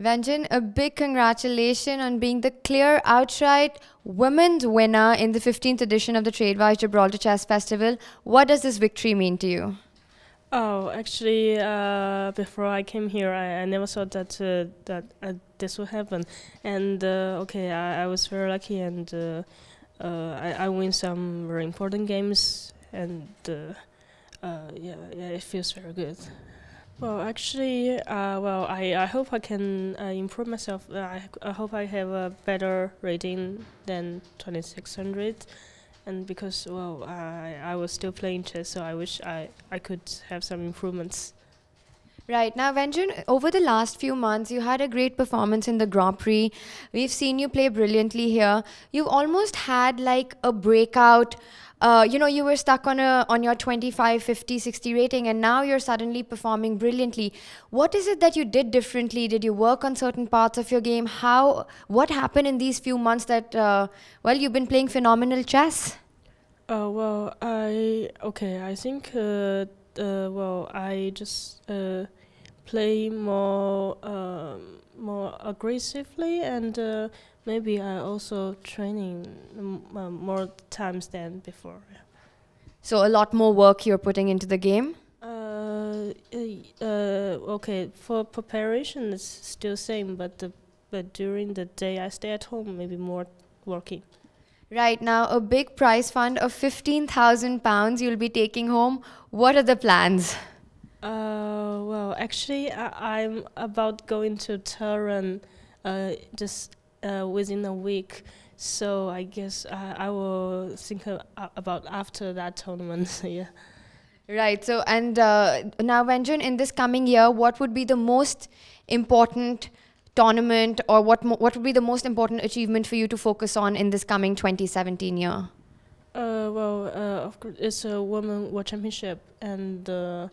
Wenjun, a big congratulations on being the clear outright women's winner in the 15th edition of the Tradewise Gibraltar Chess Festival. What does this victory mean to you? Oh, actually, uh, before I came here, I, I never thought that uh, that uh, this would happen. And uh, okay, I, I, was very lucky, and uh, uh, I, I win some very important games, and yeah, yeah, it feels very good. Well, actually, uh, well, I, I hope I can uh, improve myself. Uh, I, I hope I have a better rating than 2600. And because, well, I, I was still playing chess, so I wish I, I could have some improvements. Right. Now, Wenjun, over the last few months, you had a great performance in the Grand Prix. We've seen you play brilliantly here. You've almost had like a breakout uh, you know you were stuck on a on your 25 50 60 rating and now you're suddenly performing brilliantly what is it that you did differently did you work on certain parts of your game how what happened in these few months that uh, well you've been playing phenomenal chess uh, well i okay i think uh, uh well i just uh, play more um, more aggressively and uh, maybe I also training more times than before. So a lot more work you're putting into the game. Uh, uh, okay, for preparation it's still same, but the but during the day I stay at home, maybe more working. Right now, a big prize fund of fifteen thousand pounds you'll be taking home. What are the plans? Uh, well, actually, I, am about going to Tehran uh, just uh, within a week. So I guess I, I will think about after that tournament. yeah. Right. So and uh, now, Wenjun, in this coming year, what would be the most important tournament, or what what would be the most important achievement for you to focus on in this coming 2017 year? Uh, well, uh, of course, it's a women world championship, and uh,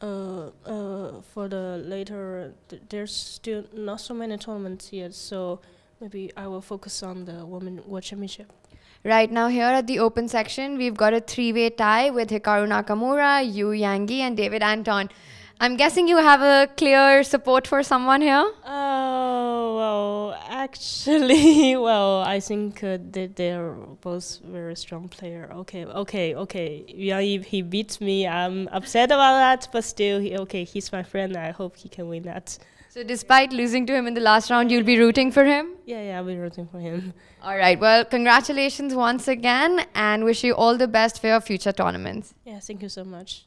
uh, uh, for the later, th there's still not so many tournaments yet, so maybe I will focus on the Women World Championship. Right now, here at the open section, we've got a three way tie with Hikaru Nakamura, Yu Yangyi, and David Anton. I'm guessing you have a clear support for someone here? Actually, well, I think uh, they, they're both very strong player. Okay, okay, okay. Yang, he beats me, I'm upset about that, but still, he, okay, he's my friend. I hope he can win that. So, despite losing to him in the last round, you'll be rooting for him? Yeah, yeah, I'll be rooting for him. All right. Well, congratulations once again and wish you all the best for your future tournaments. Yeah, thank you so much.